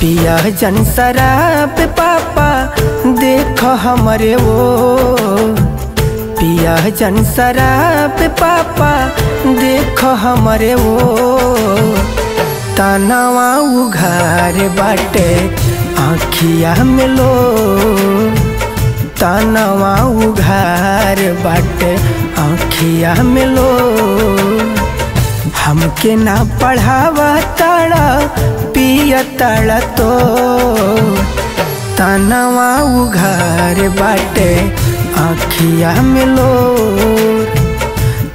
पिया जन शराब पापा, देख हमरे वो। पिया जन शराब पापा, देख हमरे वो। तनावा उघार बाटे, आखिया में लो तनावा उघार बाटे, आखिया में लो हमके ना पढ़ावा ताड़ा पिया तनवा तो तनावा उघार बाटे, आखिया में लो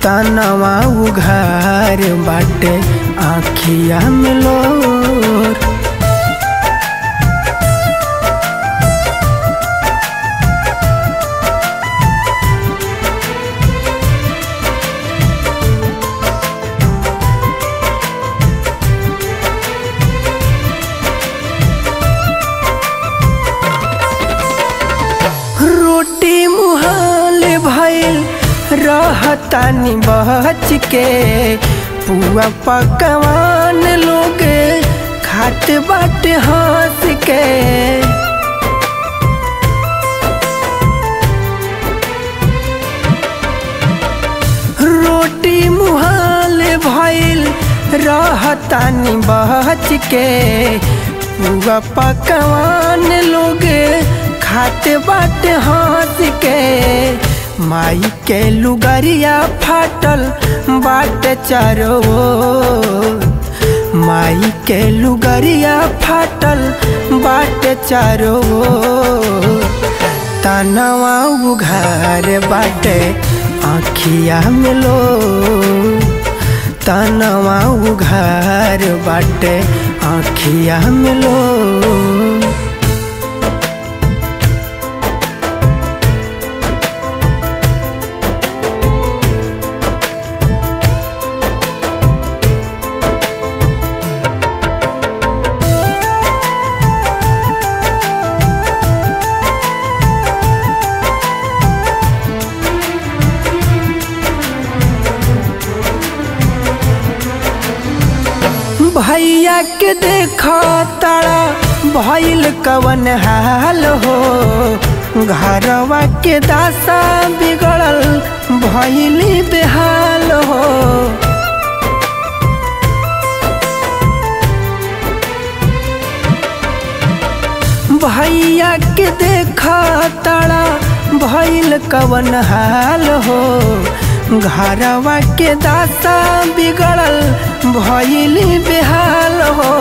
तनवा उघार बाटे, आखिया में लो रहतानी बच के। पुआ पकवान लोग खात बाट हंस के। रोटी मुहाल भइल रहतानी बच के। पुआ पकवान लोग खाते बाट हंस के। माई के लुगरिया फाटल बाट चारो माई के लुगरिया फाटल बाट चारो तनवा उघार बाटे, आखिया मिलो। तनवा उघार बाटे, आखिया में भैया के देखा तारा, भइल कवन हाल हो। घरवा के दासा बिगड़ल, भइली बेहाल हो। भैया के देखा तारा, भइल कवन हाल हो। घरवा के दासा बिगड़ल भइली बेहाल हो।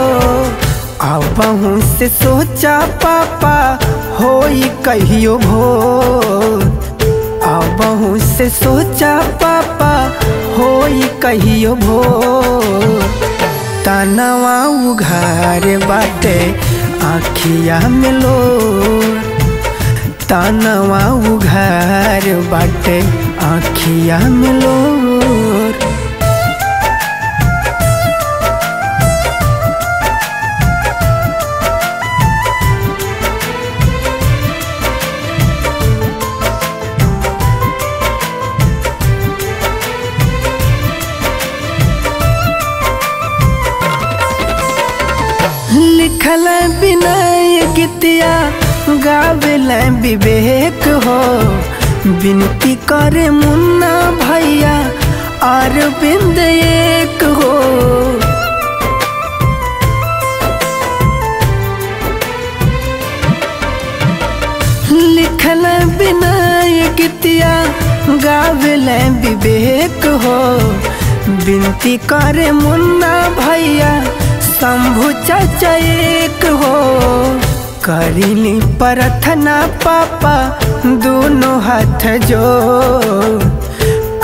अब से सोचा पापा होई कहियो भो अब से सोचा पापा होई कहियो भो तनवा उघार बाटे, आखिया में लो तनवा उघार बाटे, आखिया में लोर लिखल विनय गीतिया गावेल विवेक हो। विनती करे मुन्ना भैया अरविंद एक हो। लिखल विनय गीतिया गावेल विवेक हो। विनती करे मुन्ना भैया शंभु चाचा एक हो। करिली प्रार्थना पापा, दोनों हाथ जो।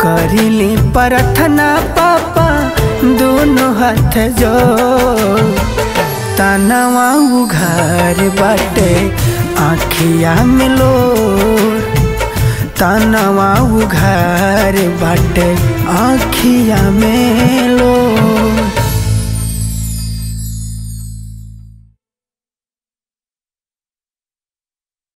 करिली प्रार्थना पापा, दोनों हाथ जो। तनवा उघार बाटे, आखिया में लो तनवा उघार बाटे, आखिया में लो